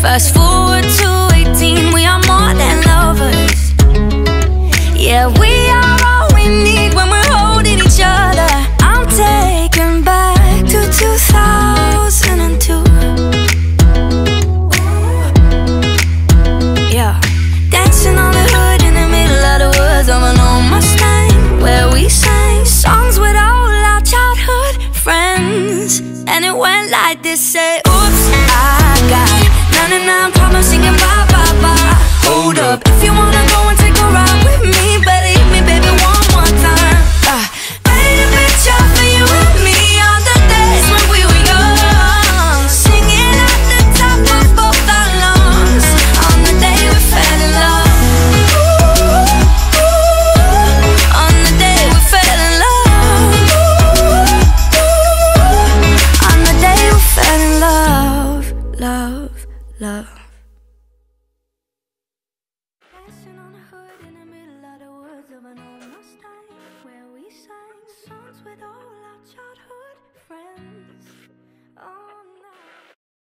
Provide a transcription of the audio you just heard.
Fast forward to 18, we are more than lovers. Yeah, we are all we need when we're holding each other. I'm taken back to 2002. Yeah, dancing on the hood in the middle of the woods of an old Mustang, where we sang songs with all our childhood friends. And it went like this: say, Oops, I got 99 problems singing bye bye bye. Love.